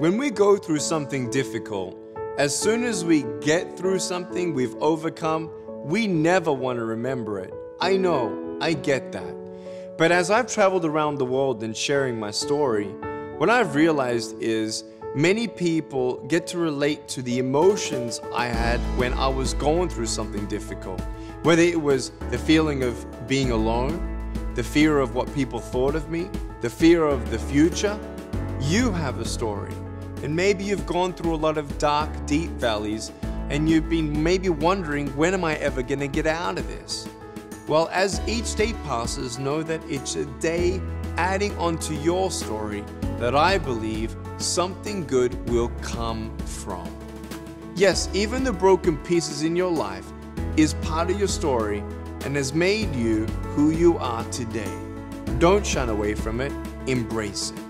When we go through something difficult, as soon as we get through something we've overcome, we never want to remember it. I know, I get that. But as I've traveled around the world and sharing my story, what I've realized is many people get to relate to the emotions I had when I was going through something difficult. Whether it was the feeling of being alone, the fear of what people thought of me, the fear of the future, you have a story. And maybe you've gone through a lot of dark, deep valleys and you've been maybe wondering, when am I ever going to get out of this? Well, as each day passes, know that it's a day adding onto your story that I believe something good will come from. Yes, even the broken pieces in your life is part of your story and has made you who you are today. Don't shun away from it, embrace it.